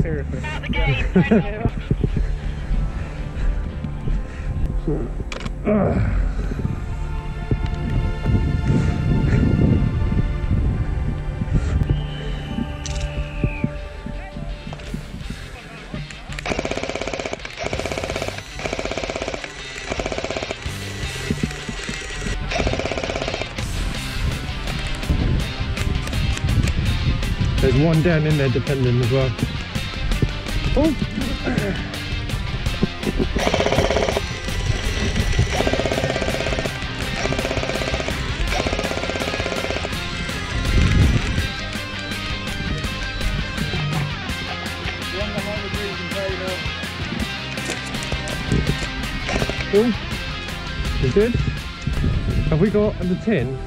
Seriously. There's one down in there depending as well. Oh! Cool. You good? Have we got the tin?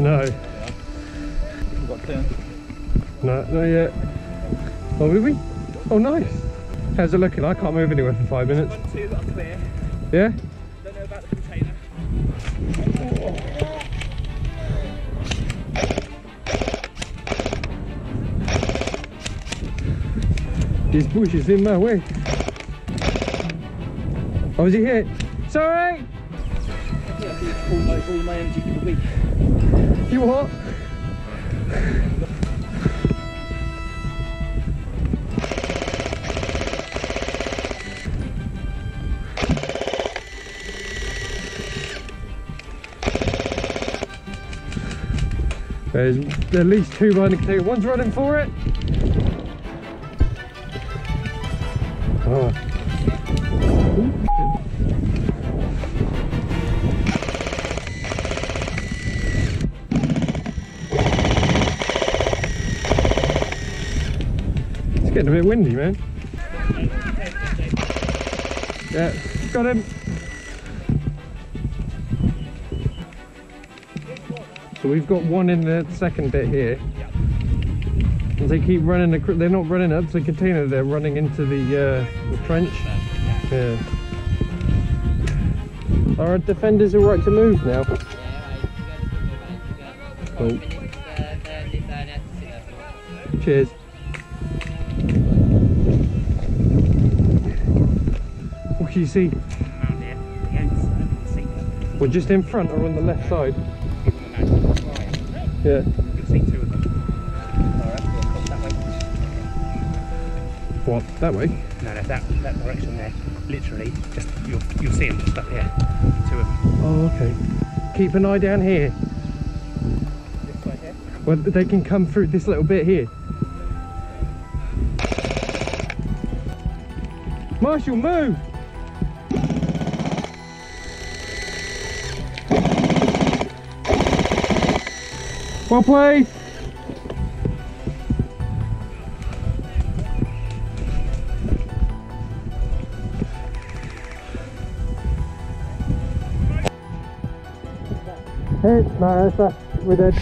No. Got ten. No, not yet. Oh, did we? Oh, nice. How's it looking? I can't move anywhere for five minutes. One, two that clear. Yeah? Don't know about the container. This bush is in my way. Oh, is he hit? Sorry! Yeah, I think all my, all my energy for the week. You what? There's at least two running two. One's running for it. Oh. Getting a bit windy, man. Yeah, got him. So we've got one in the second bit here. And they keep running, the, they're not running up to the container, they're running into the, uh, the trench. Yeah. Our defenders are right to move now. Cool. Cheers. Can you see? Around here. The ends. I haven't seen them. We're just in front or on the left side. Yeah. You can see two of them. Alright, we'll cross that way. What? That way? No, no, that, that direction there. Literally, just you'll, you'll see them just up here. Two of them. Oh, okay. Keep an eye down here. This way here. Well, they can come through this little bit here. Marshall, move! Well played! Hey, no, that's that. Uh, we're dead.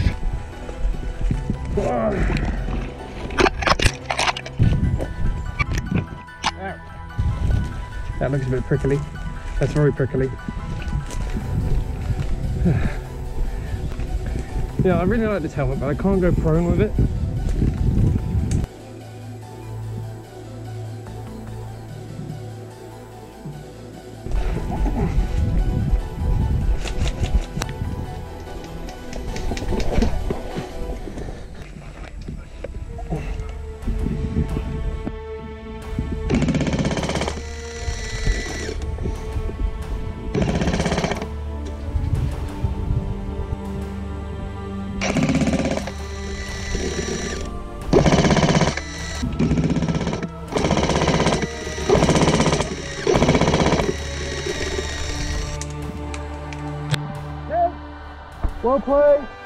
That looks a bit prickly. That's very prickly. Yeah, I really like this helmet, but I can't go prone with it. Well played.